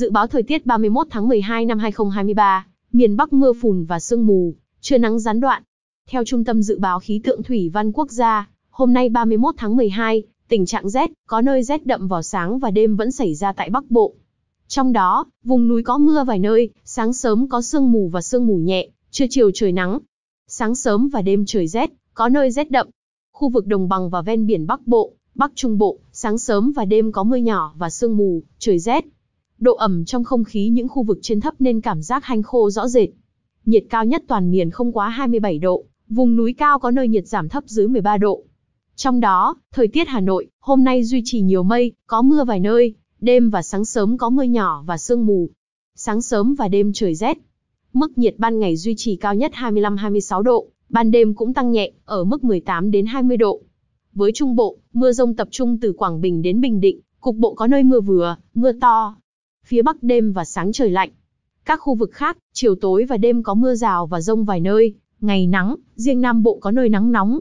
Dự báo thời tiết 31 tháng 12 năm 2023, miền Bắc mưa phùn và sương mù, trưa nắng gián đoạn. Theo Trung tâm Dự báo Khí tượng Thủy văn Quốc gia, hôm nay 31 tháng 12, tình trạng rét, có nơi rét đậm vào sáng và đêm vẫn xảy ra tại Bắc Bộ. Trong đó, vùng núi có mưa vài nơi, sáng sớm có sương mù và sương mù nhẹ, trưa chiều trời nắng. Sáng sớm và đêm trời rét, có nơi rét đậm. Khu vực đồng bằng và ven biển Bắc Bộ, Bắc Trung Bộ, sáng sớm và đêm có mưa nhỏ và sương mù, trời rét. Độ ẩm trong không khí những khu vực trên thấp nên cảm giác hanh khô rõ rệt. Nhiệt cao nhất toàn miền không quá 27 độ, vùng núi cao có nơi nhiệt giảm thấp dưới 13 độ. Trong đó, thời tiết Hà Nội, hôm nay duy trì nhiều mây, có mưa vài nơi, đêm và sáng sớm có mưa nhỏ và sương mù. Sáng sớm và đêm trời rét. Mức nhiệt ban ngày duy trì cao nhất 25-26 độ, ban đêm cũng tăng nhẹ, ở mức 18 đến 20 độ. Với Trung Bộ, mưa rông tập trung từ Quảng Bình đến Bình Định, cục bộ có nơi mưa vừa, mưa to. Phía Bắc đêm và sáng trời lạnh. Các khu vực khác, chiều tối và đêm có mưa rào và rông vài nơi, ngày nắng, riêng Nam Bộ có nơi nắng nóng.